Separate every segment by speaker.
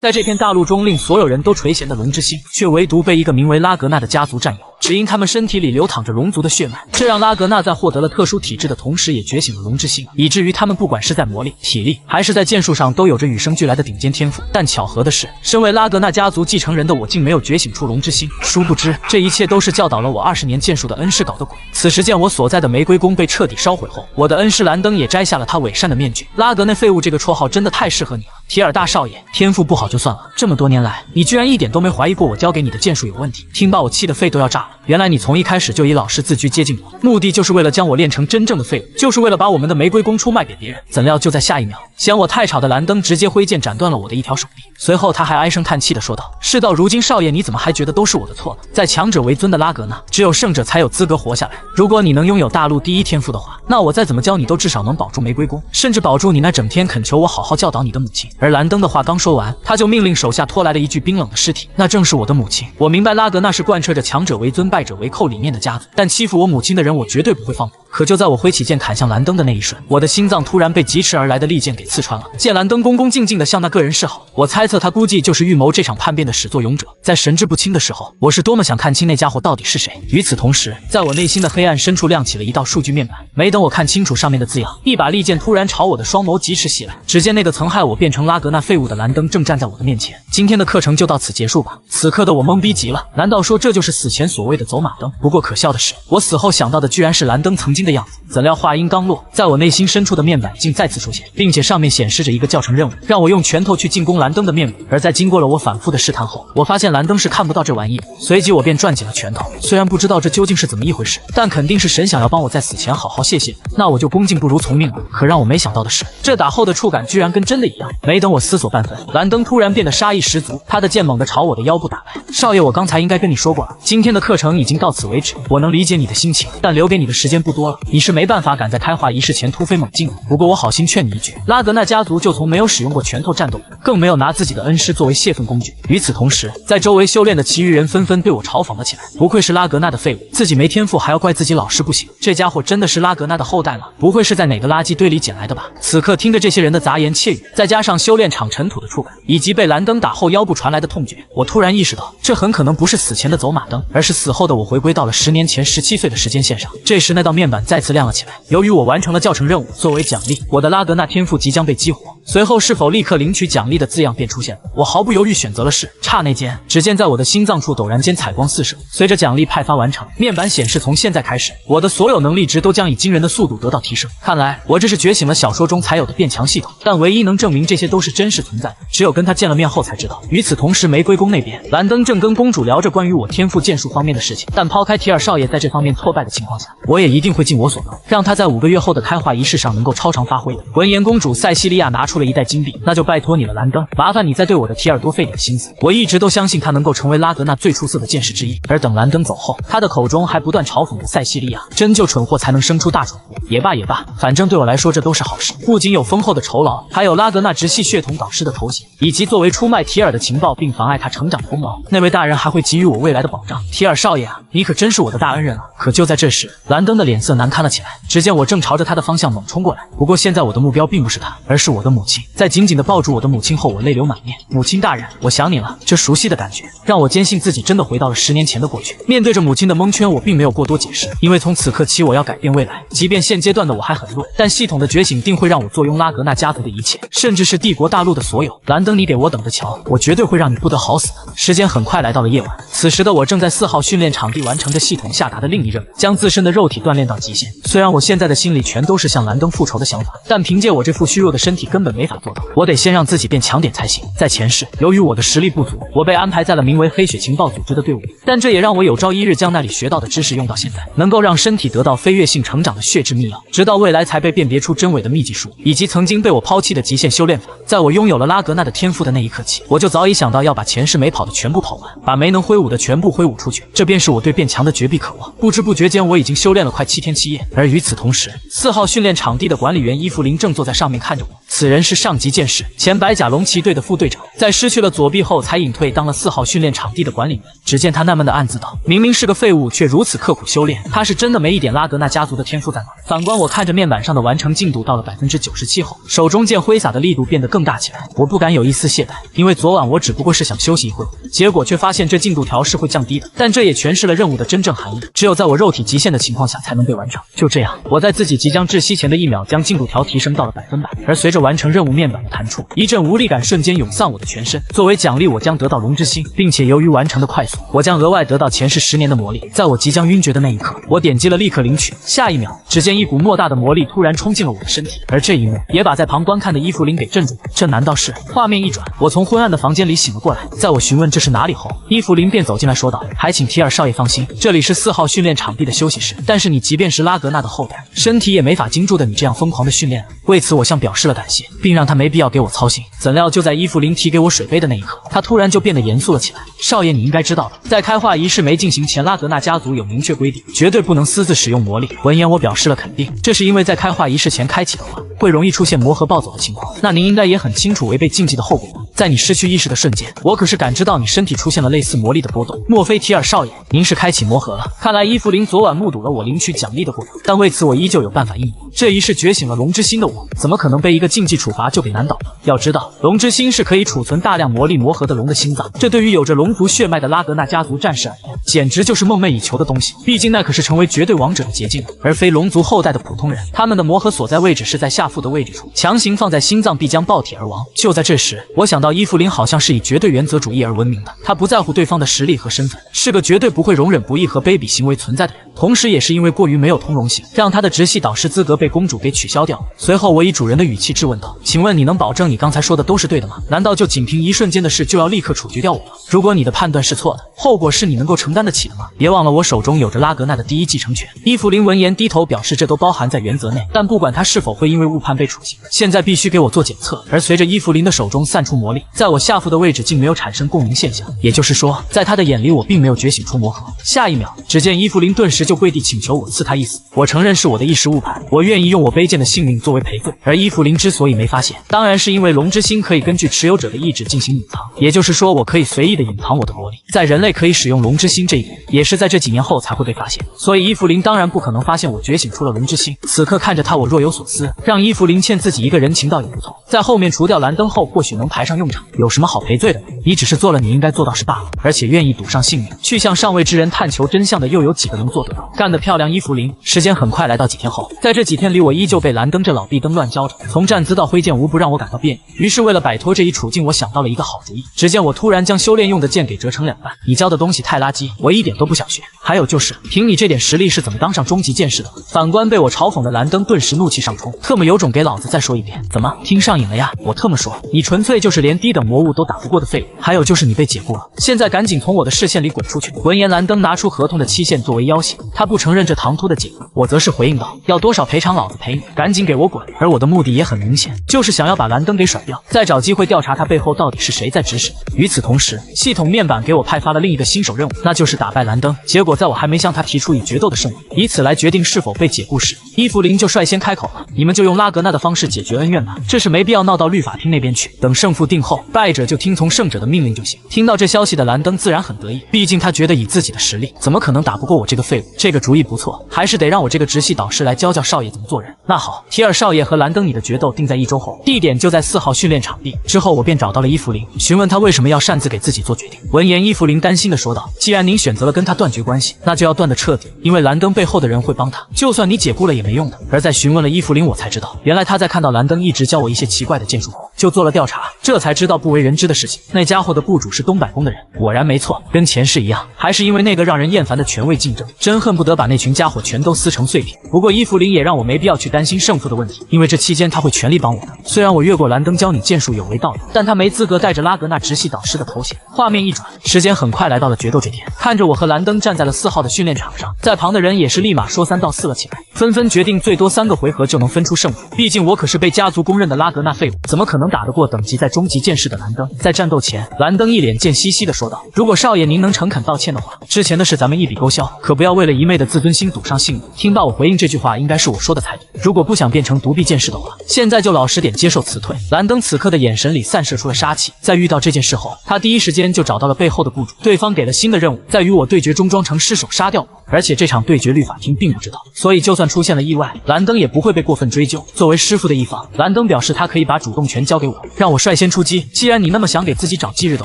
Speaker 1: 在这片大陆中，令所有人都垂涎的龙之心，却唯独被一个名为拉格纳的家族占有。只因他们身体里流淌着龙族的血脉，这让拉格纳在获得了特殊体质的同时，也觉醒了龙之心，以至于他们不管是在魔力、体力，还是在剑术上，都有着与生俱来的顶尖天赋。但巧合的是，身为拉格纳家族继承人的我，竟没有觉醒出龙之心。殊不知，这一切都是教导了我二十年剑术的恩师搞的鬼。此时见我所在的玫瑰宫被彻底烧毁后，我的恩师兰登也摘下了他伪善的面具。拉格那废物这个绰号真的太适合你了，提尔大少爷。天赋不好就算了，这么多年来，你居然一点都没怀疑过我教给你的剑术有问题？听罢我气得肺都要炸了。原来你从一开始就以老师自居接近我，目的就是为了将我练成真正的废物，就是为了把我们的玫瑰宫出卖给别人。怎料就在下一秒，嫌我太吵的蓝灯直接挥剑斩断了我的一条手臂，随后他还唉声叹气的说道：“事到如今，少爷你怎么还觉得都是我的错呢？在强者为尊的拉格纳，只有胜者才有资格活下来。如果你能拥有大陆第一天赋的话，那我再怎么教你都至少能保住玫瑰宫，甚至保住你那整天恳求我好好教导你的母亲。”而兰登的话刚说完，他就命令手下拖来了一具冰冷的尸体，那正是我的母亲。我明白拉格纳是贯彻着强者为尊、败者为寇理念的家族，但欺负我母亲的人，我绝对不会放过。可就在我挥起剑砍向蓝灯的那一瞬，我的心脏突然被疾驰而来的利剑给刺穿了。见蓝灯恭恭敬敬地向那个人示好，我猜测他估计就是预谋这场叛变的始作俑者。在神志不清的时候，我是多么想看清那家伙到底是谁。与此同时，在我内心的黑暗深处亮起了一道数据面板。没等我看清楚上面的字样，一把利剑突然朝我的双眸疾驰袭来。只见那个曾害我变成拉格纳废物的蓝灯正站在我的面前。今天的课程就到此结束吧。此刻的我懵逼极了，难道说这就是死前所谓的走马灯？不过可笑的是，我死后想到的居然是蓝灯曾经的样子。怎料话音刚落，在我内心深处的面板竟再次出现，并且上面显示着一个教程任务，让我用拳头去进攻蓝灯的面部。而在经过了我反复的试探后，我发现蓝灯是看不到这玩意。随即我便攥紧了拳头，虽然不知道这究竟是怎么一回事，但肯定是神想要帮我在死前好好谢谢。那我就恭敬不如从命了。可让我没想到的是，这打后的触感居然跟真的一样。没等我思索半分，蓝灯突然变得杀意十足，他的剑猛地朝我的腰部打来。少爷，我刚才应该跟你说过了，今天的课程已经到此为止。我能理解你的心情，但留给你的时间不多你是没办法赶在开化仪式前突飞猛进的。不过我好心劝你一句，拉格纳家族就从没有使用过拳头战斗，更没有拿自己的恩师作为泄愤工具。与此同时，在周围修炼的其余人纷纷对我嘲讽了起来。不愧是拉格纳的废物，自己没天赋还要怪自己老师不行。这家伙真的是拉格纳的后代吗？不会是在哪个垃圾堆里捡来的吧？此刻听着这些人的杂言窃语，再加上修炼场尘土的触感，以及被蓝灯打后腰部传来的痛觉，我突然意识到，这很可能不是死前的走马灯，而是死后的我回归到了十年前十七岁的时间线上。这时那道面板再次亮了起来。由于我完成了教程任务，作为奖励，我的拉格纳天赋即将被激活。随后是否立刻领取奖励的字样便出现了。我毫不犹豫选择了是。刹那间，只见在我的心脏处陡然间彩光四射。随着奖励派发完成，面板显示从现在开始，我的所有能力值都将以惊人的速度得到提升。看来我这是觉醒了小说中才有的变强系统。但唯一能证明这些都是真实存在的，只有跟他见了面后才知道。与此同时，玫瑰宫那边，蓝灯正跟公主聊着关于我天赋剑术方面的事情。但抛开提尔少爷在这方面挫败的情况下，我也一定会尽我所能，让他在五个月后的开化仪式上能够超常发挥的。闻言，公主塞西利亚拿出了一袋金币，那就拜托你了，兰登，麻烦你再对我的提尔多费点心思。我一直都相信他能够成为拉格纳最出色的剑士之一。而等兰登走后，他的口中还不断嘲讽着塞西利亚，真就蠢货才能生出大蠢货。也罢也罢，反正对我来说这都是好事，不仅有丰厚的酬劳，还有拉格纳直系血统导师的头衔，以及作为出卖提尔的情报并妨碍他成长的功劳，那位大人还会给予我未来的保障。提尔少爷啊，你可真是我的大恩人啊！可就在这时，兰登的脸色难堪了起来。只见我正朝着他的方向猛冲过来，不过现在我的目标并不是他，而是我的母亲。在紧紧地抱住我的母亲后，我泪流满面。母亲大人，我想你了。这熟悉的感觉让我坚信自己真的回到了十年前的过去。面对着母亲的蒙圈，我并没有过多解释，因为从此刻起我要改变未来。即便现阶段的我还很弱，但系统的觉醒定会让我坐拥拉格纳家族的一切，甚至是帝国大陆的所有。蓝灯，你给我等着瞧，我绝对会让你不得好死。时间很快来到了夜晚，此时的我正在四号训练场地完成着系统下达的另一任务，将自身的肉体锻炼到极限。虽然我现在的心里全都是向蓝灯复仇的想法，但凭借我这副虚弱的身体根本没法做到。我得先让自己变强点才行。在前世，由于我的实力不足，我被安排在了名为黑血情报组织的队伍里，但这也让我有朝一日将那里学到的知识用到现在，能够让身体得到飞跃性成长的血之秘药，直到未来才被辨别出真伪的秘技术，以及曾经被我抛弃的极限修炼法。在我拥有了拉格纳的天赋的那一刻起，我就早已想到要把前世没跑的全部跑完，把没能挥舞的全部挥舞出去，这便是我对变强的绝壁渴望。不知不觉间，我已经修炼了快七天七夜，而与此同时，四号训练场地的管理员伊芙琳正坐在上面看着我。此人人是上级剑士，前白甲龙骑队的副队长，在失去了左臂后才隐退当了四号训练场地的管理员。只见他纳闷的暗自道：明明是个废物，却如此刻苦修炼，他是真的没一点拉格纳家族的天赋在吗？反观我，看着面板上的完成进度到了百分之九十七后，手中剑挥洒的力度变得更大起来。我不敢有一丝懈怠，因为昨晚我只不过是想休息一会儿，结果却发现这进度条是会降低的。但这也诠释了任务的真正含义，只有在我肉体极限的情况下才能被完成。就这样，我在自己即将窒息前的一秒，将进度条提升到了百分百。而随着完成任务面板的弹出，一阵无力感瞬间涌散我的全身。作为奖励，我将得到龙之心，并且由于完成的快速，我将额外得到前世十年的魔力。在我即将晕厥的那一刻，我点击了立刻领取。下一秒，只见一股莫大的魔力突然冲进了我的身体，而这一幕也把在旁观看的伊芙琳给镇住了。这难道是？画面一转，我从昏暗的房间里醒了过来。在我询问这是哪里后，伊芙琳便走进来说道：“还请提尔少爷放心，这里是四号训练场地的休息室。但是你即便是拉格纳的后代，身体也没法经住的你这样疯狂的训练。为此，我向表示了感谢，并让他没必要给我操心。怎料就在伊芙琳提给我水杯的那一刻，他突然就变得严肃了起来。少爷，你应该知道的，在开化仪式没进行前，拉格纳家族有明确规定，绝对不能私自使用魔力。闻言，我表示了肯定，这是因为在开化仪式前开启的话，会容易出现魔核暴走的情况。那您应该也很清楚违背禁忌的后果吧？在你失去意识的瞬间，我可是感知到你身体出现了类似魔力的波动。莫非提尔少爷，您是开启魔核了？看来伊芙琳昨晚目睹了我领取奖励的过程，但为此我依旧有办法应对。这一世觉醒了龙之心的我，怎么可能被一个禁忌处处罚就给难倒了？要知道，龙之心是可以储存大量魔力魔核的龙的心脏，这对于有着龙族血脉的拉格纳家族战士而言，简直就是梦寐以求的东西。毕竟那可是成为绝对王者的捷径，而非龙族后代的普通人。他们的魔核所在位置是在下腹的位置处，强行放在心脏必将爆体而亡。就在这时，我想到伊芙琳好像是以绝对原则主义而闻名的，她不在乎对方的实力和身份，是个绝对不会容忍不义和卑鄙行为存在的人。同时，也是因为过于没有通融性，让她的直系导师资格被公主给取消掉。随后，我以主人的语气质问道：“请问你能保证你刚才说的都是对的吗？难道就仅凭一瞬间的事就要立刻处决掉我吗？如果你的判断是错的，后果是你能够承担得起的吗？别忘了，我手中有着拉格纳的第一继承权。”伊芙琳闻言低头表示，这都包含在原则内。但不管他是否会因为误判被处刑，现在必须给我做检测。而随着伊芙琳的手中散出魔力，在我下腹的位置竟没有产生共鸣现象，也就是说，在他的眼里，我并没有觉醒出魔核。下一秒，只见伊芙琳顿时就跪地请求我赐他一死。我承认是我的一时误判，我愿意用我卑贱的性命作为赔罪。而伊芙琳之所以没发现，当然是因为龙之心可以根据持有者的意志进行隐藏，也就是说，我可以随意的隐藏我的魔力。在人类可以使用龙之心这一点，也是在这几年后才会被发现。所以伊芙琳当然不可能发现我觉醒出了龙之心。此刻看着他，我若有所思，让伊芙琳欠自己一个人情倒也不错。在后面除掉蓝灯后，或许能派上用场。有什么好赔罪的？你只是做了你应该做到事罢了。而且愿意赌上性命去向上位之人探求真相的，又有几个能做得到？干得漂亮，伊芙琳！时间很快来到几天后，在这几天里，我依旧被蓝灯这老壁灯乱教着，从站姿到挥剑，无不让我感到别扭。于是为了摆脱这一处境，我想到了一个好主意。只见我突然将修炼用的剑给折成两半。你教的东西太垃圾，我一点都不想学。还有就是，凭你这点实力，是怎么当上终极剑士的？反观被我嘲讽的蓝灯，顿时怒气上冲，特么有种给老子再说一遍！怎么听上瘾了呀？我特么说，你纯粹就是连低等魔物都打不过的废物。还有就是你被解雇了，现在赶紧从我的视线里滚出去！闻言，蓝灯拿出合同的期限作为要挟，他不承认这唐突的解雇，我则是回应道：要多少赔偿，老子赔你！赶紧给我滚！而我的目的也很明显，就是想要把蓝灯给甩掉，再找机会调查他背后到底是谁在指使。与此同时，系统面板给我派发了另一个新手任务，那就是打败蓝灯。结果在我还没向他提出以决斗的胜利，以此来决定是否被解雇时，伊芙琳就率先开口了：你们就用拉格纳的方式解决恩怨吧，这是没必要闹到律法庭那边去。等胜负定后，败者就听从胜者的命令就行。听到这消息的蓝灯自然很得意，毕竟他觉得以自己的实力，怎么可能打不过我这个废物？这个主意不错，还是得让我这个直系导师来教教少爷怎么做人。那好，提尔少爷和蓝灯，你的决斗定在一周后，地点就在四号训练场地。之后我便找到了伊芙琳，询问他为什么要擅自给自己做决定。闻言，伊芙琳担心的说道：“既然您选择了跟他断绝关系，那就要断得彻底，因为蓝灯背后的人会帮他，就算你解雇了也没用的。”而在询问了伊芙琳，我才知道，原来他在看到蓝灯一直教我一些奇怪的剑术后，就做了调查，这才知道不为人知的事情。那家伙的雇主是东百宫的人，果然没错，跟前世一样，还是因为那个让人厌烦的权位竞争，真恨不得把那群家伙全都撕成碎片。不过伊芙琳也让我没必要去担心胜负的问题，因为这期间他会全力帮我的。虽然我越过蓝灯教你剑术有违道义，但他没资格带着拉格纳直系导师的头衔。画面一转，时间很快来到了决斗这天，看着我和蓝灯站在了四号的训练场上，在旁的人也是立马说三道四了起来，纷纷决定最多三个回合就能分出胜负。毕竟我可是被家族公认的拉格纳那废物，怎么可能打得过等级在终极剑士的蓝登。在战斗前，蓝登一脸贱兮兮的说道：“如果少爷您能诚恳道歉的话，之前的事咱们一笔勾销，可不要为了一昧的自尊心赌上性命。”听到我回应这句话，应该是我说的才对。如果不想变成独臂剑士的话，现在就老实点，接受辞退。蓝登此刻的眼神里散射出了杀气。在遇到这件事后，他第一时间就找到了背后的雇主，对方给了新的任务，在与我对决中装成失手杀掉我。而且这场对决律法庭并不知道，所以就算出现了意外，蓝登也不会被过分追究。作为师傅的一方，蓝登表示他可以把主动权交给我，让我率先出击。既然你那么想给自己找忌日的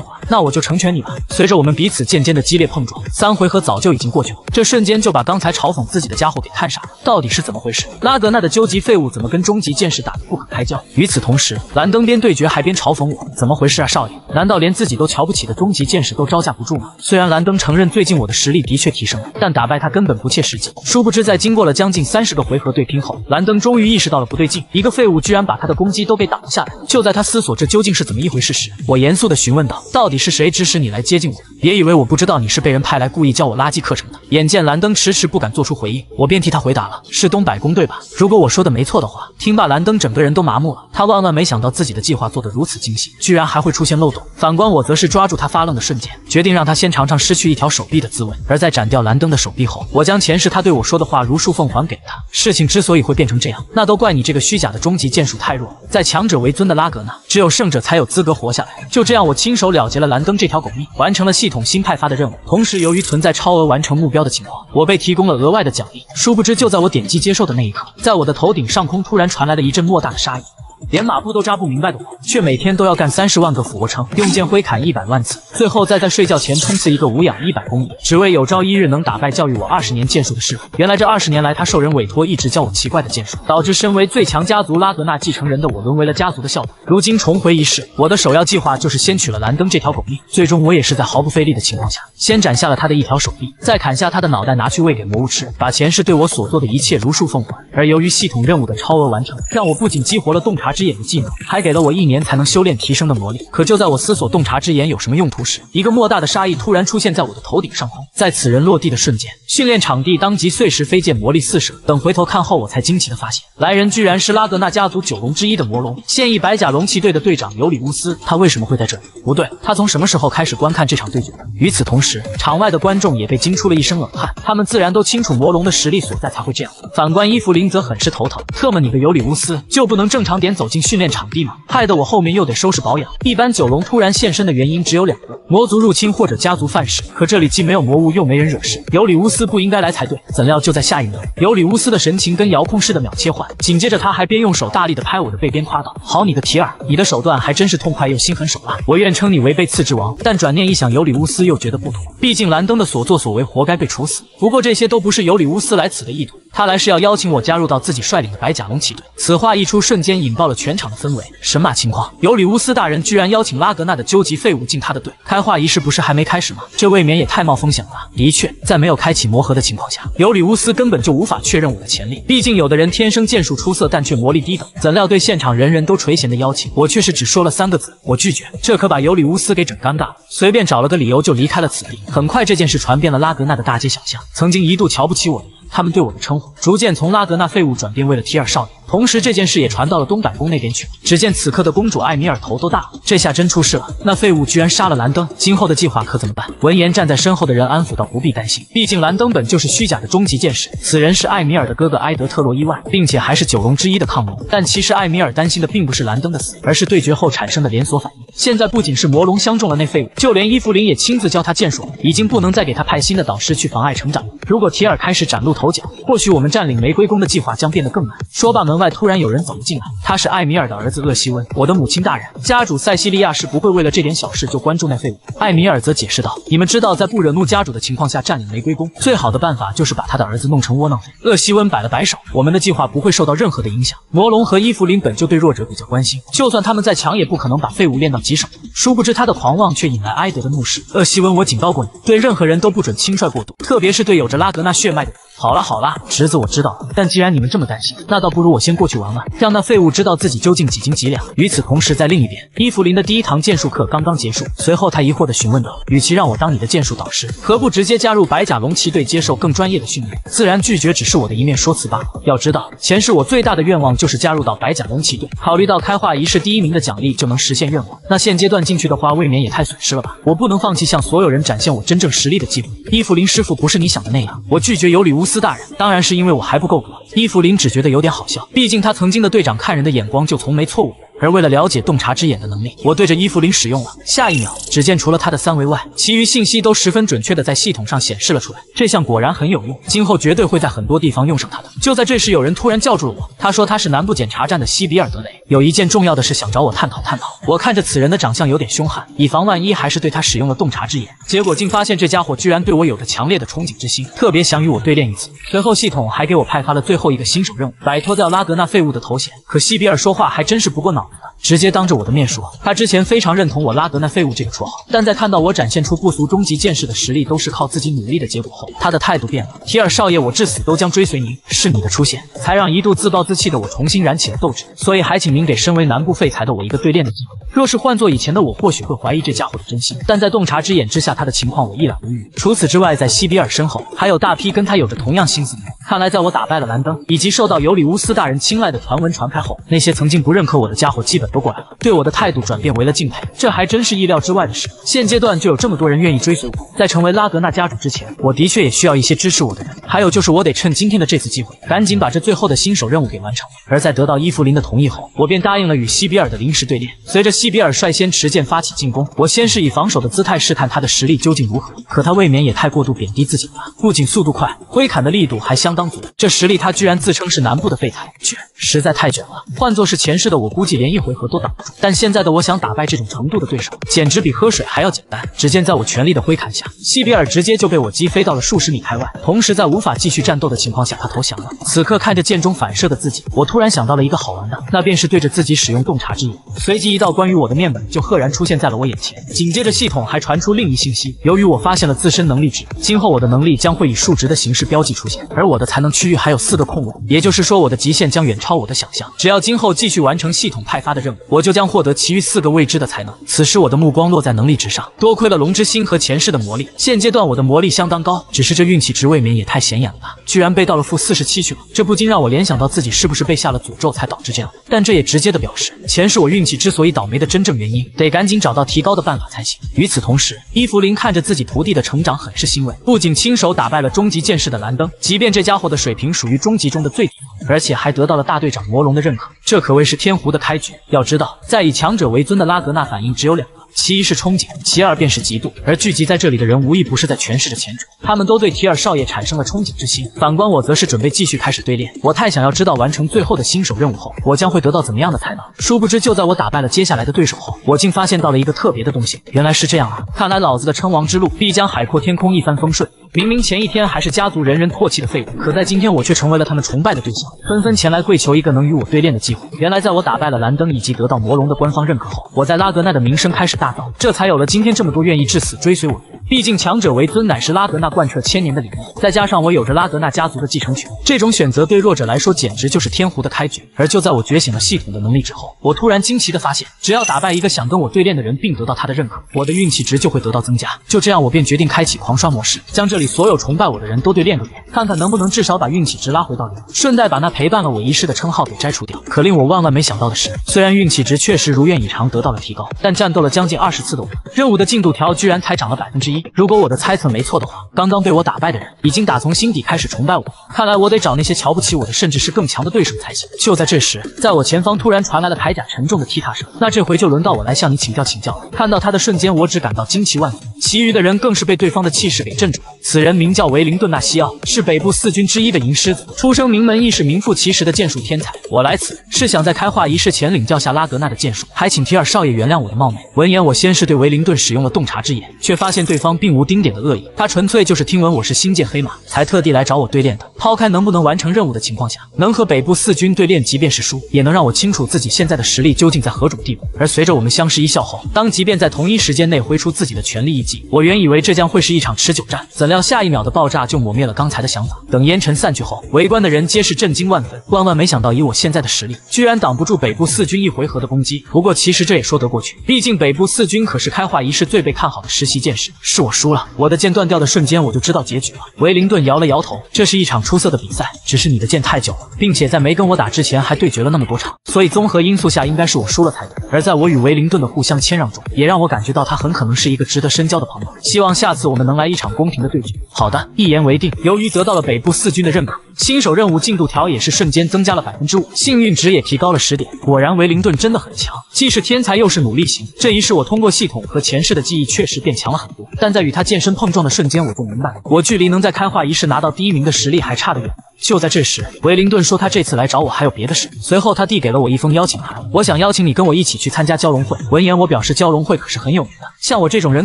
Speaker 1: 话，那我就成全你吧。随着我们彼此渐渐的激烈碰撞，三回合早就已经过去了。这瞬间就把刚才嘲讽自己的家伙给看傻了。到底是怎么回事？拉格纳的究极废物怎么跟终极剑士打得不可开交？与此同时，蓝登边对决还边嘲讽我：怎么回事啊，少爷？难道连自己都瞧不起的终极剑士都招架不住吗？虽然蓝登承认最近我的实力的确提升了，但打败他根本不切实际。殊不知，在经过了将近三十个回合对拼后，蓝登终于意识到了不对劲，一个废物居然把他的攻击都给挡了下来。就在他思索这究竟是怎么一回事时，我严肃地询问道：“到底是谁指使你来接近我的？别以为我不知道你是被人派来故意教我垃圾课程的。”眼见蓝登迟迟不敢做出回应，我便替他回答了：“是东百工对吧？如果我说的没错的话。”听罢，蓝登整个人都麻木了。他万万没想到自己的计划做得如此精细，居然还会出现漏洞。反观我，则是抓住他发愣的瞬间，决定让他先尝尝失去一条手臂的滋味。而在斩掉蓝登的手臂后，我将前世他对我说的话。如数奉还给了他。事情之所以会变成这样，那都怪你这个虚假的终极剑术太弱。在强者为尊的拉格纳，只有胜者才有资格活下来。就这样，我亲手了结了蓝登这条狗命，完成了系统新派发的任务。同时，由于存在超额完成目标的情况，我被提供了额外的奖励。殊不知，就在我点击接受的那一刻，在我的头顶上空突然传来了一阵莫大的杀意。连马步都扎不明白的我，却每天都要干三十万个俯卧撑，用剑挥砍一百万次，最后再在睡觉前冲刺一个无氧一百公里，只为有朝一日能打败教育我二十年剑术的师傅。原来这二十年来，他受人委托一直教我奇怪的剑术，导致身为最强家族拉格纳继承人的我沦为了家族的笑柄。如今重回一世，我的首要计划就是先取了蓝登这条狗命。最终，我也是在毫不费力的情况下，先斩下了他的一条手臂，再砍下他的脑袋拿去喂给魔物吃，把前世对我所做的一切如数奉还。而由于系统任务的超额完成，让我不仅激活了洞察之眼的技能。还给了我一年才能修炼提升的魔力。可就在我思索洞察之眼有什么用途时，一个莫大的杀意突然出现在我的头顶上空。在此人落地的瞬间，训练场地当即碎石飞溅，魔力四射。等回头看后，我才惊奇的发现，来人居然是拉格纳家族九龙之一的魔龙，现役白甲龙骑队的队长尤里乌斯。他为什么会在这里？不对，他从什么时候开始观看这场对决的？与此同时，场外的观众也被惊出了一身冷汗。他们自然都清楚魔龙的实力所在，才会这样。反观伊芙琳则很是头疼。特么你个尤里乌斯，就不能正常点走进训练场地吗？害得我后面又得收拾保养。一般九龙突然现身的原因只有两个：魔族入侵或者家族犯事。可这里既没有魔物，又没人惹事，尤里乌斯不应该来才对。怎料就在下一秒，尤里乌斯的神情跟遥控似的秒切换，紧接着他还边用手大力的拍我的背，边夸道：“好你个提尔，你的手段还真是痛快又心狠手辣。我愿称你为背刺之王。”但转念一想，尤里乌斯又觉得不妥，毕竟蓝登的所作所为，活该被处死。不过这些都不是尤里乌斯来此的意图，他来是要邀请我加入到自己率领的白甲龙骑队。此话一出，瞬间引爆到了全场的氛围。神马情况，尤里乌斯大人居然邀请拉格纳的究极废物进他的队，开化仪式不是还没开始吗？这未免也太冒风险了吧。的确，在没有开启魔盒的情况下，尤里乌斯根本就无法确认我的潜力。毕竟有的人天生剑术出色，但却魔力低等。怎料对现场人人都垂涎的邀请，我却是只说了三个字：我拒绝。这可把尤里乌斯给整尴尬了，随便找了个理由就离开了此地。很快，这件事传遍了拉格纳的大街小巷，曾经一度瞧不起我的人。他们对我的称呼逐渐从拉格纳废物转变为了提尔少爷。同时，这件事也传到了东百宫那边去。只见此刻的公主艾米尔头都大了，这下真出事了。那废物居然杀了兰登，今后的计划可怎么办？闻言，站在身后的人安抚道：“不必担心，毕竟兰登本就是虚假的终极剑士，此人是艾米尔的哥哥埃德特洛伊万，并且还是九龙之一的抗龙。但其实艾米尔担心的并不是兰登的死，而是对决后产生的连锁反应。现在不仅是魔龙相中了那废物，就连伊芙琳也亲自教他剑术，已经不能再给他派新的导师去妨碍成长。如果提尔开始崭露头角，或许我们占领玫瑰宫的计划将变得更难。”说罢，门门外突然有人走了。进来，他是艾米尔的儿子厄西温。我的母亲大人，家主塞西利亚是不会为了这点小事就关注那废物。艾米尔则解释道：“你们知道，在不惹怒家主的情况下占领玫瑰宫，最好的办法就是把他的儿子弄成窝囊废。”厄西温摆了摆手：“我们的计划不会受到任何的影响。魔龙和伊芙琳本就对弱者比较关心，就算他们再强，也不可能把废物练到棘手。”殊不知他的狂妄却引来埃德的怒视。厄西温，我警告过你，对任何人都不准轻率过度，特别是对有着拉格纳血脉的人。好了好了，侄子我知道了。但既然你们这么担心，那倒不如我先过去玩玩，让那废物知道自己究竟几斤几两。与此同时，在另一边，伊芙琳的第一堂剑术课刚刚结束，随后她疑惑地询问道：“与其让我当你的剑术导师，何不直接加入白甲龙骑队接受更专业的训练？”自然拒绝只是我的一面说辞罢了。要知道，前世我最大的愿望就是加入到白甲龙骑队。考虑到开化仪式第一名的奖励就能实现愿望，那现阶段进去的话，未免也太损失了吧？我不能放弃向所有人展现我真正实力的机会。伊芙琳师傅不是你想的那样，我拒绝尤里乌斯大人，当然是因为我还不够格。伊芙琳只觉得有点好笑，毕竟他曾经的队长看人的眼光就从没错误过。而为了了解洞察之眼的能力，我对着伊芙琳使用了。下一秒，只见除了他的三维外，其余信息都十分准确的在系统上显示了出来。这项果然很有用，今后绝对会在很多地方用上它的。就在这时，有人突然叫住了我，他说他是南部检查站的西比尔德雷，有一件重要的事想找我探讨探讨。我看着此人的长相有点凶悍，以防万一，还是对他使用了洞察之眼。结果竟发现这家伙居然对我有着强烈的憧憬之心，特别想与我对练一次。随后系统还给我派发了最后一个新手任务，摆脱掉拉格纳废物的头衔。可西比尔说话还真是不过脑子。直接当着我的面说，他之前非常认同我拉格纳废物这个绰号，但在看到我展现出不俗终极剑士的实力都是靠自己努力的结果后，他的态度变了。提尔少爷，我至死都将追随您，是你的出现才让一度自暴自弃的我重新燃起了斗志，所以还请您给身为南部废材的我一个对练的机会。若是换做以前的我，或许会怀疑这家伙的真心，但在洞察之眼之下，他的情况我一览无余。除此之外，在西比尔身后还有大批跟他有着同样心思的人。看来，在我打败了兰登以及受到尤里乌斯大人青睐的传闻传开后，那些曾经不认可我的家伙我基本都过来了，对我的态度转变为了敬佩。这还真是意料之外的事。现阶段就有这么多人愿意追随我，在成为拉格纳家主之前，我的确也需要一些支持我的人。还有就是，我得趁今天的这次机会，赶紧把这最后的新手任务给完成。而在得到伊芙琳的同意后，我便答应了与西比尔的临时对练。随着西比尔率先持剑发起进攻，我先是以防守的姿态试探他的实力究竟如何。可他未免也太过度贬低自己了，不仅速度快，挥砍的力度还相当足。这实力。他居然自称是南部的废材，卷，实在太卷了。换做是前世的我，估计连连一回合都挡不住。但现在的我想打败这种程度的对手，简直比喝水还要简单。只见在我全力的挥砍下，西比尔直接就被我击飞到了数十米开外。同时，在无法继续战斗的情况下，他投降了。此刻看着剑中反射的自己，我突然想到了一个好玩的，那便是对着自己使用洞察之眼。随即，一道关于我的面本就赫然出现在了我眼前。紧接着，系统还传出另一信息：由于我发现了自身能力值，今后我的能力将会以数值的形式标记出现，而我的才能区域还有。四个空位，也就是说我的极限将远超我的想象。只要今后继续完成系统派派发的任务，我就将获得其余四个未知的才能。此时我的目光落在能力值上，多亏了龙之心和前世的魔力，现阶段我的魔力相当高。只是这运气值未免也太显眼了吧，居然被到了负四十七去了。这不禁让我联想到自己是不是被下了诅咒才导致这样？但这也直接的表示，前世我运气之所以倒霉的真正原因，得赶紧找到提高的办法才行。与此同时，伊芙琳看着自己徒弟的成长，很是欣慰，不仅亲手打败了终极剑士的蓝灯，即便这家伙的水平属于。终极中的最低，而且还得到了大队长魔龙的认可，这可谓是天狐的开局。要知道，在以强者为尊的拉格纳，反应只有两个。其一是憧憬，其二便是嫉妒。而聚集在这里的人，无一不是在诠释着前者。他们都对提尔少爷产生了憧憬之心。反观我，则是准备继续开始对练。我太想要知道，完成最后的新手任务后，我将会得到怎么样的才能。殊不知，就在我打败了接下来的对手后，我竟发现到了一个特别的东西。原来是这样啊！看来老子的称王之路必将海阔天空，一帆风顺。明明前一天还是家族人人唾弃的废物，可在今天我却成为了他们崇拜的对象，纷纷前来跪求一个能与我对练的机会。原来，在我打败了蓝灯以及得到魔龙的官方认可后，我在拉格纳的名声开始大噪，这才有了今天这么多愿意至死追随我的人。毕竟强者为尊乃是拉格纳贯彻千年的理念，再加上我有着拉格纳家族的继承权，这种选择对弱者来说简直就是天胡的开局。而就在我觉醒了系统的能力之后，我突然惊奇的发现，只要打败一个想跟我对练的人，并得到他的认可，我的运气值就会得到增加。就这样，我便决定开启狂刷模式，将这里所有崇拜我的人都对练个遍，看看能不能至少把运气值拉回到零，顺带把那陪伴了我一世的称号给摘除掉。可令我万万没想到的是，虽然运气值确实如愿以偿得到了提高，但战斗了将近二十次的我，任务的进度条居然才涨了百分之一。如果我的猜测没错的话，刚刚被我打败的人已经打从心底开始崇拜我。看来我得找那些瞧不起我的，甚至是更强的对手才行。就在这时，在我前方突然传来了铠甲沉重的踢踏声。那这回就轮到我来向你请教请教。看到他的瞬间，我只感到惊奇万分，其余的人更是被对方的气势给镇住了。此人名叫维灵顿纳西奥，是北部四军之一的银狮子，出生名门，亦是名副其实的剑术天才。我来此是想在开化仪式前领教下拉格纳的剑术，还请提尔少爷原谅我的冒昧。闻言，我先是对维灵顿使用了洞察之眼。却发现对方并无丁点的恶意，他纯粹就是听闻我是星界黑马，才特地来找我对练的。抛开能不能完成任务的情况下，能和北部四军对练，即便是输，也能让我清楚自己现在的实力究竟在何种地步。而随着我们相视一笑后，当即便在同一时间内挥出自己的全力一击，我原以为这将会是一场持久战，怎料下一秒的爆炸就抹灭了刚才的想法。等烟尘散去后，围观的人皆是震惊万分，万万没想到以我现在的实力，居然挡不住北部四军一回合的攻击。不过其实这也说得过去，毕竟北部四军可是开化仪式最被看好的实习剑士。是我输了，我的剑断掉的瞬间，我就知道结局了。维灵顿摇了摇头，这是一场出色的比赛，只是你的剑太久了，并且在没跟我打之前还对决了那么多场，所以综合因素下应该是我输了才对。而在我与维灵顿的互相谦让中，也让我感觉到他很可能是一个值得深交的朋友。希望下次我们能来一场公平的对决。好的，一言为定。由于得到了北部四军的认可，新手任务进度条也是瞬间增加了百分之五，幸运值也提高了十点。果然维灵顿真的很强，既是天才又是努力型。这一世我通过系统和前世的记忆确实变强了很多，但在与他剑身碰撞的瞬间，我就明白，我距离能在开化仪式拿到第一名的实力还差得远。就在这时，维灵顿说他这次来找我还有别的事。随后他递给了我一封邀请函，我想邀请你跟我一起去参加蛟龙会。闻言，我表示蛟龙会可是很有名的，像我这种人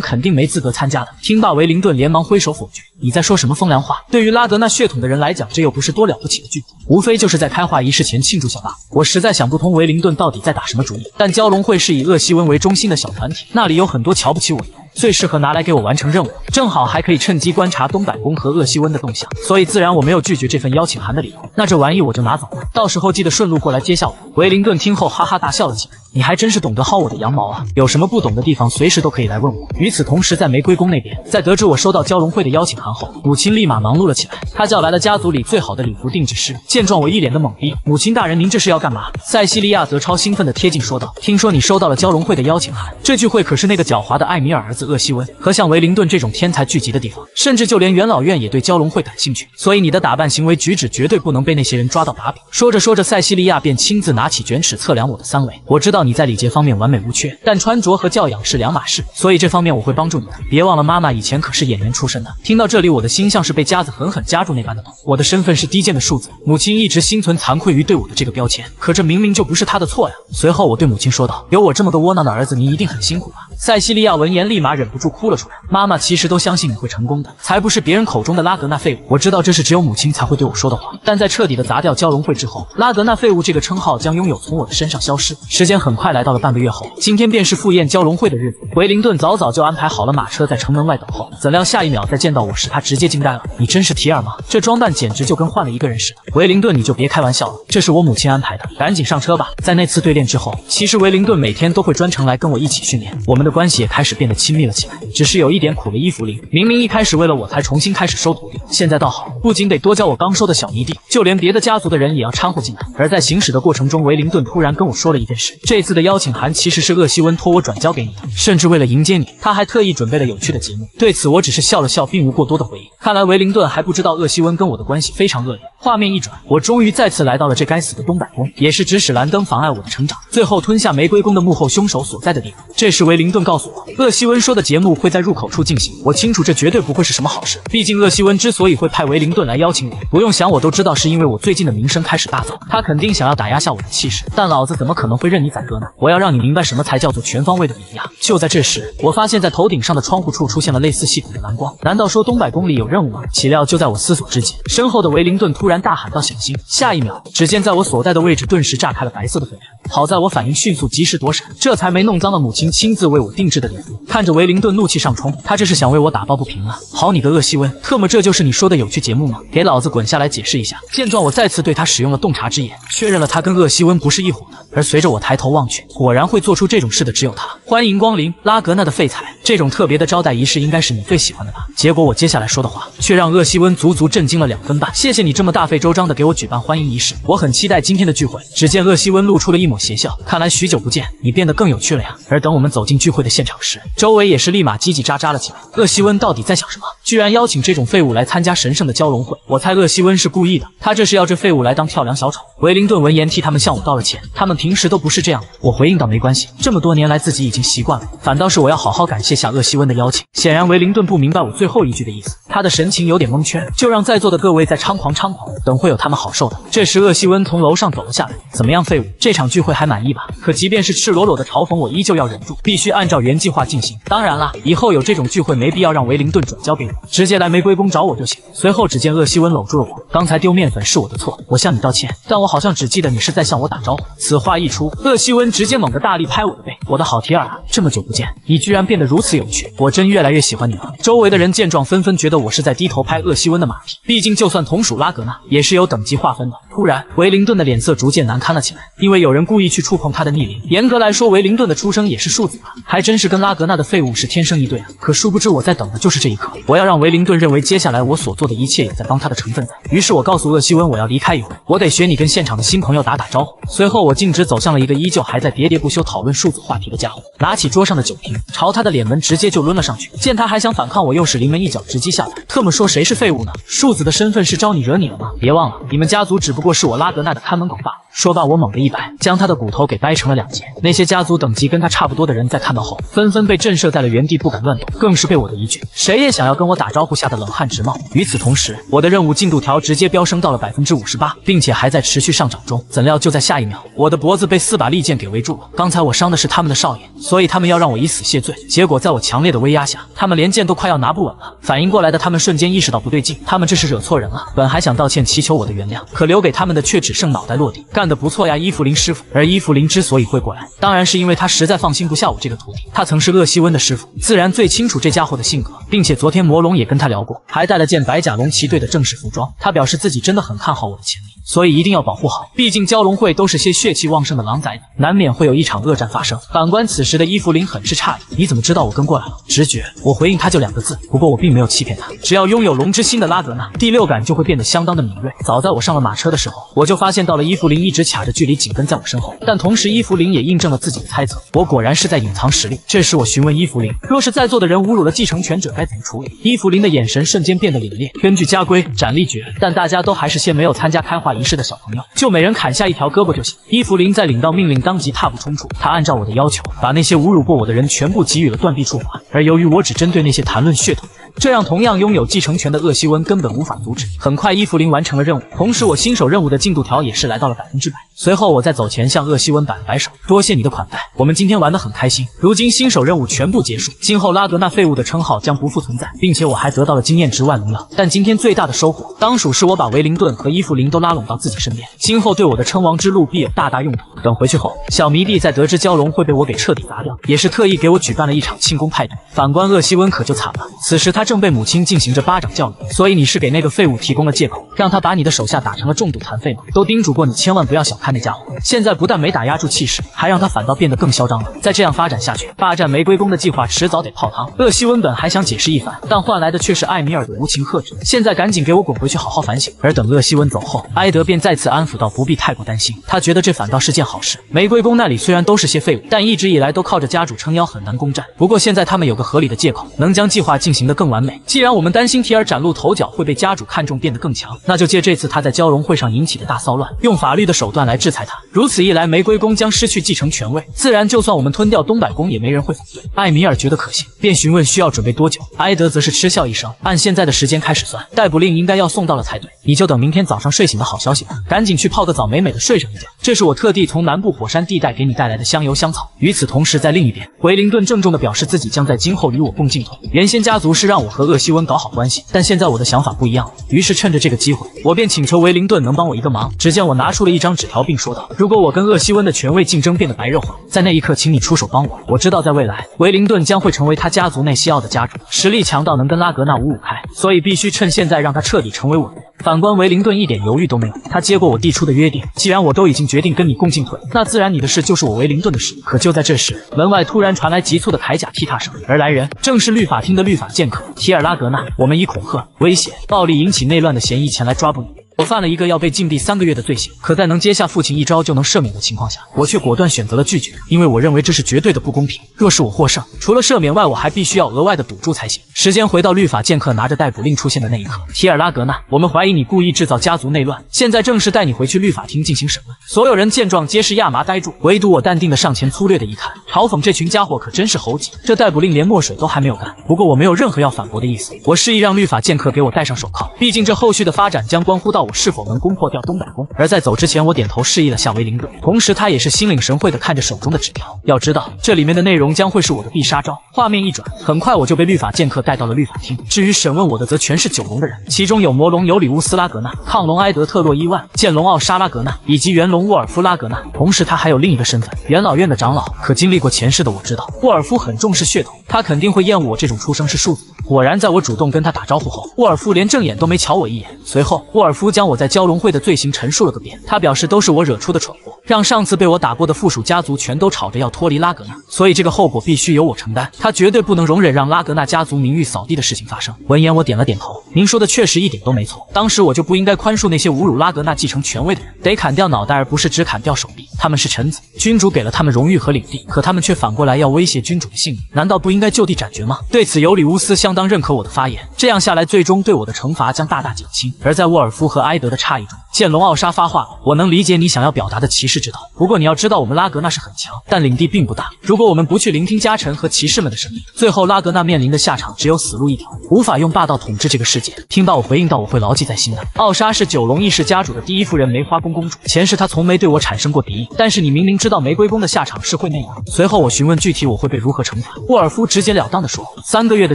Speaker 1: 肯定没资格参加的。听罢，维灵顿连忙挥手否决。你在说什么风凉话？对于拉德纳血统的人来讲，这又不是多了不起的剧，无非就是在开化仪式前庆祝下罢了。我实在想不通维灵顿到底在打什么主意。但蛟龙会是以厄西温为中心的小团体，那里有很多瞧不起我的人。最适合拿来给我完成任务，正好还可以趁机观察东百宫和鄂西温的动向，所以自然我没有拒绝这份邀请函的理由。那这玩意我就拿走了，到时候记得顺路过来接下我。维灵顿听后哈哈大笑了起来，你还真是懂得薅我的羊毛啊！有什么不懂的地方，随时都可以来问我。与此同时，在玫瑰宫那边，在得知我收到蛟龙会的邀请函后，母亲立马忙碌了起来，她叫来了家族里最好的礼服定制师。见状，我一脸的懵逼，母亲大人，您这是要干嘛？塞西利亚则超兴奋的贴近说道：“听说你收到了蛟龙会的邀请函，这聚会可是那个狡猾的艾米尔儿子厄西温和。”像维灵顿这种天才聚集的地方，甚至就连元老院也对蛟龙会感兴趣，所以你的打扮行为举止绝对不能被那些人抓到把柄。说着说着，塞西利亚便亲自拿起卷尺测量我的三围。我知道你在礼节方面完美无缺，但穿着和教养是两码事，所以这方面我会帮助你的。别忘了，妈妈以前可是演员出身的。听到这里，我的心像是被夹子狠狠夹住那般的痛。我的身份是低贱的数字，母亲一直心存惭愧于对我的这个标签，可这明明就不是她的错呀。随后我对母亲说道：“有我这么个窝囊的儿子，您一定很辛苦吧？”塞西利亚闻言立马他忍不住哭了出来。妈妈其实。都相信你会成功的，才不是别人口中的拉格纳废物。我知道这是只有母亲才会对我说的话，但在彻底的砸掉蛟龙会之后，拉格纳废物这个称号将拥有从我的身上消失。时间很快来到了半个月后，今天便是赴宴蛟龙会的日子。维灵顿早早就安排好了马车在城门外等候，怎料下一秒在见到我时，他直接惊呆了。你真是提尔吗？这装扮简直就跟换了一个人似的。维灵顿，你就别开玩笑了，这是我母亲安排的，赶紧上车吧。在那次对练之后，其实维灵顿每天都会专程来跟我一起训练，我们的关系也开始变得亲密立了起来。只是有一点苦了伊芙琳，明明一开。始为了我才重新开始收徒弟，现在倒好，不仅得多教我刚收的小迷弟，就连别的家族的人也要掺和进来。而在行驶的过程中，维灵顿突然跟我说了一件事：这次的邀请函其实是厄西温托我转交给你的，甚至为了迎接你，他还特意准备了有趣的节目。对此，我只是笑了笑，并无过多的回应。看来维灵顿还不知道厄西温跟我的关系非常恶劣。画面一转，我终于再次来到了这该死的东百宫，也是指使蓝灯妨碍我的成长，最后吞下玫瑰宫的幕后凶手所在的地方。这时，维灵顿告诉我，厄西温说的节目会在入口处进行。我清楚，这绝对不会是什么好事。毕竟厄西温之所以会派维灵顿来邀请我，不用想我都知道，是因为我最近的名声开始大噪，他肯定想要打压下我的气势。但老子怎么可能会任你宰割呢？我要让你明白什么才叫做全方位的碾压。就在这时，我发现在头顶上的窗户处出现了类似系统的蓝光，难道说东百公里有任务吗？岂料就在我思索之际，身后的维灵顿突然大喊。道小心！下一秒，只见在我所在的位置顿时炸开了白色的粉尘。好在我反应迅速，及时躲闪，这才没弄脏了母亲亲自为我定制的礼服。看着维灵顿怒气上冲，他这是想为我打抱不平啊！好你个厄西温，特么这就是你说的有趣节目吗？给老子滚下来解释一下！见状，我再次对他使用了洞察之眼，确认了他跟厄西温不是一伙的。而随着我抬头望去，果然会做出这种事的只有他。欢迎光临拉格纳的废材，这种特别的招待仪式应该是你最喜欢的吧？结果我接下来说的话，却让厄西温足足震惊了两分半。谢谢你这么大费周章。的给我举办欢迎仪式，我很期待今天的聚会。只见厄西温露出了一抹邪笑，看来许久不见，你变得更有趣了呀。而等我们走进聚会的现场时，周围也是立马叽叽喳喳了起来。厄西温到底在想什么？居然邀请这种废物来参加神圣的蛟龙会？我猜厄西温是故意的，他这是要这废物来当跳梁小丑。维灵顿闻言替他们向我道了歉，他们平时都不是这样的。我回应道没关系，这么多年来自己已经习惯了，反倒是我要好好感谢下厄西温的邀请。显然维灵顿不明白我最后一句的意思，他的神情有点蒙圈，就让在座的各位再猖狂猖狂，等会有他们好受的。这时，厄西温从楼上走了下来。怎么样，废物？这场聚会还满意吧？可即便是赤裸裸的嘲讽，我依旧要忍住，必须按照原计划进行。当然了，以后有这种聚会，没必要让维灵顿转交给我，直接来玫瑰宫找我就行。随后，只见厄西温搂住了我，刚才丢面粉是我的错，我向你道歉。但我好像只记得你是在向我打招呼。此话话一出，厄西温直接猛地大力拍我的背。我的好提尔啊，这么久不见，你居然变得如此有趣，我真越来越喜欢你了。周围的人见状，纷纷觉得我是在低头拍厄西温的马屁。毕竟，就算同属拉格纳，也是有等级划分的。突然，维灵顿的脸色逐渐难堪了起来，因为有人故意去触碰他的逆鳞。严格来说，维灵顿的出生也是庶子吧，还真是跟拉格纳的废物是天生一对啊。可殊不知，我在等的就是这一刻。我要让维灵顿认为，接下来我所做的一切有在帮他的成分在。于是我告诉厄西温，我要离开一会，我得学你跟现场的新朋友打打招呼。随后，我径直走向了一个依旧还在喋喋不休讨论数字话题的家伙，拿起桌上的酒瓶，朝他的脸门直接就抡了上去。见他还想反抗，我又是临门一脚直击下来。特么说谁是废物呢？庶子的身份是招你惹你了吗？别忘了，你们家族只不过是我拉格纳的看门狗罢了。说罢，我猛地一摆，将他的骨头给掰成了两截。那些家族等级跟他差不多的人在看到后，纷纷被震慑在了原地，不敢乱动，更是被我的一句“谁也想要跟我打招呼”吓得冷汗直冒。与此同时，我的任务进度条直接飙升到了百分之五十八，并且还在持续上涨中。怎料就在下一秒，我的脖子被四把利剑给围住了。刚才我伤的是他们的少爷，所以他们要让我以死谢罪。结果在我强烈的威压下，他们连剑都快要拿不稳了。反应过来的他们瞬间意识到不对劲，他们这是惹错人了。本还想道歉祈求我的原谅，可留给他们的却只剩脑袋落地。干得不错呀，伊芙琳师傅。而伊芙琳之所以会过来，当然是因为她实在放心不下我这个徒弟。他曾是厄西温的师傅，自然最清楚这家伙的性格，并且昨天魔龙也跟他聊过，还带了件白甲龙骑队的正式服装。他表示自己真的很看好我的潜力。所以一定要保护好，毕竟蛟龙会都是些血气旺盛的狼崽子，难免会有一场恶战发生。反观此时的伊芙琳很是诧异，你怎么知道我跟过来了？直觉。我回应他就两个字。不过我并没有欺骗他，只要拥有龙之心的拉格纳，第六感就会变得相当的敏锐。早在我上了马车的时候，我就发现到了伊芙琳一一直卡着距离紧跟在我身后，但同时伊芙琳也印证了自己的猜测，我果然是在隐藏实力。这时我询问伊芙琳，若是在座的人侮辱了继承权者该怎么处理？伊芙琳的眼神瞬间变得凛冽。根据家规斩立决，但大家都还是些没有参加开化仪式的小朋友。就每人砍下一条胳膊就行。伊芙琳在领到命令，当即踏步冲出。他按照我的要求，把那些侮辱过我的人全部给予了断臂处罚。而由于我只针对那些谈论血统的人，这让同样拥有继承权的厄西温根本无法阻止。很快，伊芙琳完成了任务，同时我新手任务的进度条也是来到了百分之百。随后，我在走前向厄西温摆了摆手，多谢你的款待，我们今天玩得很开心。如今新手任务全部结束，今后拉格纳废物的称号将不复存在，并且我还得到了经验值万能了。但今天最大的收获，当属是我把维灵顿和伊芙琳都拉拢到自己身边。今后对我的称王之路必有大大用途。等回去后，小迷弟在得知蛟龙会被我给彻底砸掉，也是特意给我举办了一场庆功派对。反观厄西温可就惨了，此时他他正被母亲进行着巴掌教育。所以你是给那个废物提供了借口，让他把你的手下打成了重度残废吗？都叮嘱过你千万不要小看那家伙，现在不但没打压住气势，还让他反倒变得更嚣张了。再这样发展下去，霸占玫瑰宫的计划迟早得泡汤。厄西温本还想解释一番，但换来的却是艾米尔的无情呵斥。现在赶紧给我滚回去，好好反省。而等厄西温走后，埃德便再次安抚道：“不必太过担心，他觉得这反倒是件好事。玫瑰宫那里虽然都是些废物，但一直以来都靠着家主撑腰，很难攻占。不过现在他们有个合理的借口，能将计划进行得更完美。既然我们担心提尔崭露头角会被家主看中，变得更强，那就借这次他在蛟龙会上引起的大骚乱，用法律的手段来制裁他。如此一来，玫瑰宫将失去继承权位，自然就算我们吞掉东百宫，也没人会反对。艾米尔觉得可行，便询问需要准备多久。埃德则是嗤笑一声，按现在的时间开始算，逮捕令应该要送到了才对。你就等明天早上睡醒的好消息吧，赶紧去泡个澡，美美的睡上一觉。这是我特地从南部火山地带给你带来的香油香草。与此同时，在另一边，维灵顿郑重地表示自己将在今后与我共进退。原先家族是让我和厄西温搞好关系，但现在我的想法不一样了。于是趁着这个机会，我便请求维灵顿能帮我一个忙。只见我拿出了一张纸条，并说道：“如果我跟厄西温的权位竞争变得白热化，在那一刻，请你出手帮我。我知道在未来，维灵顿将会成为他家族内西奥的家主，实力强到能跟拉格纳五五开，所以必须趁现在让他彻底成为我的人。”反观维灵顿一点犹豫都没有，他接过我递出的约定，既然我都已经决定跟你共进退，那自然你的事就是我维灵顿的事。可就在这时，门外突然传来急促的铠甲踢踏声，而来人正是律法厅的律法剑客提尔拉格纳。我们以恐吓、威胁、暴力引起内乱的嫌疑前来抓捕你。我犯了一个要被禁闭三个月的罪行，可在能接下父亲一招就能赦免的情况下，我却果断选择了拒绝，因为我认为这是绝对的不公平。若是我获胜，除了赦免外，我还必须要额外的赌注才行。时间回到律法剑客拿着逮捕令出现的那一刻，提尔拉格纳，我们怀疑你故意制造家族内乱，现在正是带你回去律法庭进行审问。所有人见状皆是亚麻呆住，唯独我淡定的上前粗略的一看，嘲讽这群家伙可真是猴急，这逮捕令连墨水都还没有干。不过我没有任何要反驳的意思，我示意让律法剑客给我戴上手铐，毕竟这后续的发展将关乎到我。是否能攻破掉东北宫。而在走之前，我点头示意了下维林顿，同时他也是心领神会的看着手中的纸条。要知道，这里面的内容将会是我的必杀招。画面一转，很快我就被律法剑客带到了律法厅。至于审问我的，则全是九龙的人，其中有魔龙尤里乌斯拉格纳、亢龙埃德特洛伊万、剑龙奥沙拉格纳以及元龙沃尔夫拉格纳。同时，他还有另一个身份——元老院的长老。可经历过前世的我知道，沃尔夫很重视血统，他肯定会厌恶我这种出生是庶子。果然，在我主动跟他打招呼后，沃尔夫连正眼都没瞧我一眼。随后，沃尔夫将将我在蛟龙会的罪行陈述了个遍。他表示都是我惹出的蠢货，让上次被我打过的附属家族全都吵着要脱离拉格纳，所以这个后果必须由我承担。他绝对不能容忍让拉格纳家族名誉扫地的事情发生。闻言，我点了点头。您说的确实一点都没错，当时我就不应该宽恕那些侮辱拉格纳继承权位的人，得砍掉脑袋，而不是只砍掉手臂。他们是臣子，君主给了他们荣誉和领地，可他们却反过来要威胁君主的性命，难道不应该就地斩决吗？对此，尤里乌斯相当认可我的发言。这样下来，最终对我的惩罚将大大减轻。而在沃尔夫和埃德的诧异中，剑龙奥沙发话了：“我能理解你想要表达的骑士之道，不过你要知道，我们拉格纳是很强，但领地并不大。如果我们不去聆听家臣和骑士们的声音，最后拉格纳面临的下场只有死路一条，无法用霸道统治这个世界。”听到我回应道，我会牢记在心的。奥莎是九龙异世家主的第一夫人梅花宫公主，前世她从没对我产生过敌意。但是你明明知道玫瑰宫的下场是会那样。随后我询问具体我会被如何惩罚，沃尔夫直截了当的说：三个月的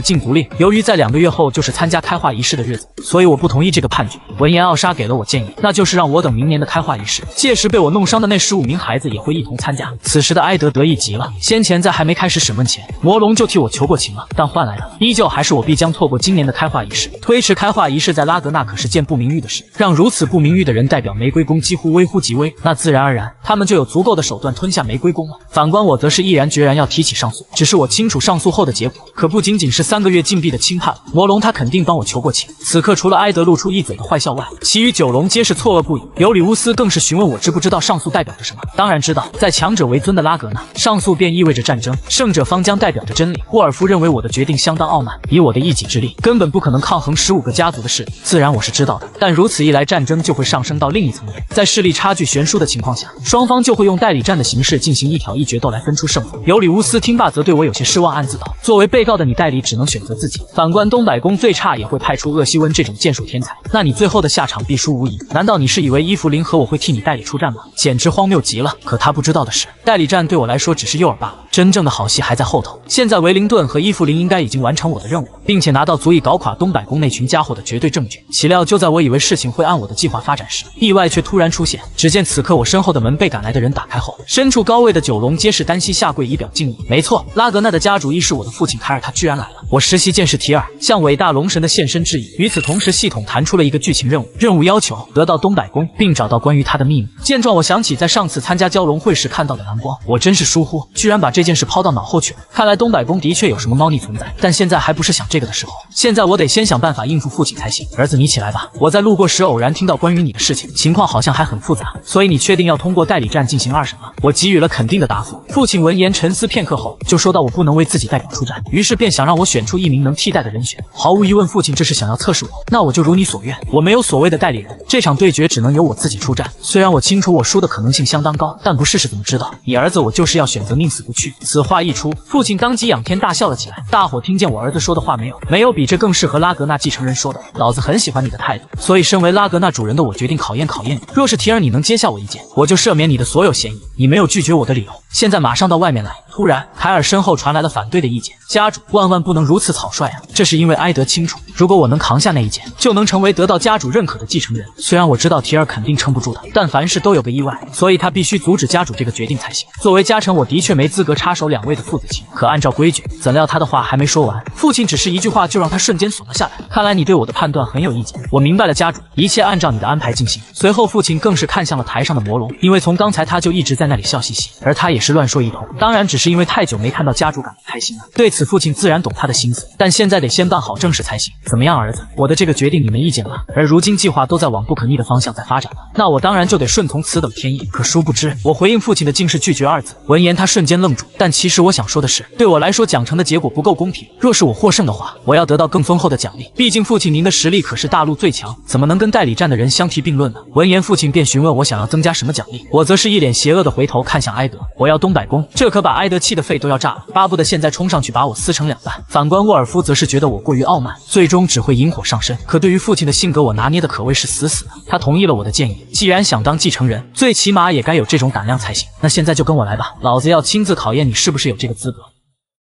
Speaker 1: 禁足令。由于在两个月后就是参加开化仪式的日子，所以我不同意这个判决。闻言，奥莎给了我建议，那就是让我等明年的开化仪式，届时被我弄伤的那十五名孩子也会一同参加。此时的埃德得意极了，先前在还没开始审问前，魔龙就替我求过情了，但换来的依旧还是我必将错过今年的开化仪式。推迟开化仪式在拉格纳可是件不名誉的事，让如此不名誉的人代表玫瑰宫几乎微乎其微，那自然而然他们就有足够的手段吞下玫瑰宫了。反观我，则是毅然决然要提起上诉，只是我清楚上诉后的结果，可不仅仅是三个月禁闭的轻判。魔龙他肯定帮我求过情。此刻除了埃德露出一嘴的坏笑外，其余九龙皆是错愕不已。尤里乌斯更是询问我知不知道上诉代表着什么。当然知道，在强者为尊的拉格纳，上诉便意味着战争，胜者方将代表着真理。沃尔夫认为我的决定相当傲慢，以我的一己之力，根本不可能抗衡十五个家族的势力。自然我是知道的，但如此一来，战争就会上升到另一层面。在势力差距悬殊的情况下，双方就会用代理战的形式进行一挑一决斗来分出胜负。尤里乌斯听罢，则对我有些失望，暗自道：作为被告的你，代理只能选择自己。反观东百宫，最差也会派出厄西温这种剑术天才，那你最后的下场必输无疑。难道你是以为伊芙琳和我会替你代理出战吗？简直荒谬极了！可他不知道的是，代理战对我来说只是诱饵罢了，真正的好戏还在后头。现在维灵顿和伊芙琳应该已经完成我的任务，并且拿到足以搞垮东百宫那群家伙的绝对证据。岂料就在我以为事情会按我的计划发展时，意外却突然出现。只见此刻我身后的门被赶来的人打开后，身处高位的九龙皆是单膝下跪以表敬意。没错，拉格纳的家主亦是我的父亲凯尔，他居然来了。我实习剑士提尔向伟大龙神的现身致意。与此同时，系统弹出了一个剧情任务，任务要求得到东百宫，并找到关于他的秘密。见状，我想起在上次参加蛟龙会时看到的蓝光，我真是疏忽，居然把这件事抛到脑后去了。看来东百宫的确有什么猫腻存在，但现在还不是想这个的时候。现在我得先想办法应付父亲才行。儿子，你起来吧。我在路过时偶然听到关于你的事情，情况好像还很复杂，所以你确定要通过代理战进行二审吗？我给予了肯定的答复。父亲闻言沉思片刻后，就说到：“我不能为自己代表出战，于是便想让我选出一名能替代的人选。毫无疑问，父亲这是想要测试我。那我就如你所愿，我没有所谓的代理人，这场对决只能由我自己出战。虽然我清楚我输的可能性相当高，但不试试怎么知道？你儿子我就是要选择宁死不屈。”此话一出，父亲当即仰天大笑了起来。大伙听见我儿子说的话没有？没有比这更适合拉格纳继承人说的。老子很喜欢你的态度，所以身为拉格纳主人的我决定考验考验你。若是提尔你能接下我一剑，我就赦免你的所有嫌疑。你没有拒绝我的理由，现在马上到外面来。突然，凯尔身后传来了反对的意见。家主万万不能如此草率啊！这是因为埃德清楚，如果我能扛下那一剑，就能成为得到家主认可的继承人。虽然我知道提尔肯定撑不住的，但凡事都有个意外，所以他必须阻止家主这个决定才行。作为家臣，我的确没资格插手两位的父子情。可按照规矩，怎料他的话还没说完，父亲只是一句话就让他瞬间怂了下来。看来你对我的判断很有意见。我明白了，家主，一切按照你的安排进行。随后，父亲更是看向了台上的魔龙，因为从刚才他就一直在那里笑嘻嘻，而他也是乱说一通。当然，只是是因为太久没看到家主感到开心了。对此，父亲自然懂他的心思，但现在得先办好正事才行。怎么样，儿子，我的这个决定你没意见吧？而如今计划都在往不可逆的方向在发展了，那我当然就得顺从此等天意。可殊不知，我回应父亲的竟是拒绝二字。闻言，他瞬间愣住。但其实我想说的是，对我来说，奖惩的结果不够公平。若是我获胜的话，我要得到更丰厚的奖励。毕竟父亲您的实力可是大陆最强，怎么能跟代理战的人相提并论呢？闻言，父亲便询问我想要增加什么奖励，我则是一脸邪恶的回头看向埃德，我要东百宫，这可把埃德气得肺都要炸了，巴不得现在冲上去把我撕成两半。反观沃尔夫，则是觉得我过于傲慢，最终只会引火上身。可对于父亲的性格，我拿捏的可谓是死死的。他同意了我的建议，既然想当继承人，最起码也该有这种胆量才行。那现在就跟我来吧，老子要亲自考验你是不是有这个资格。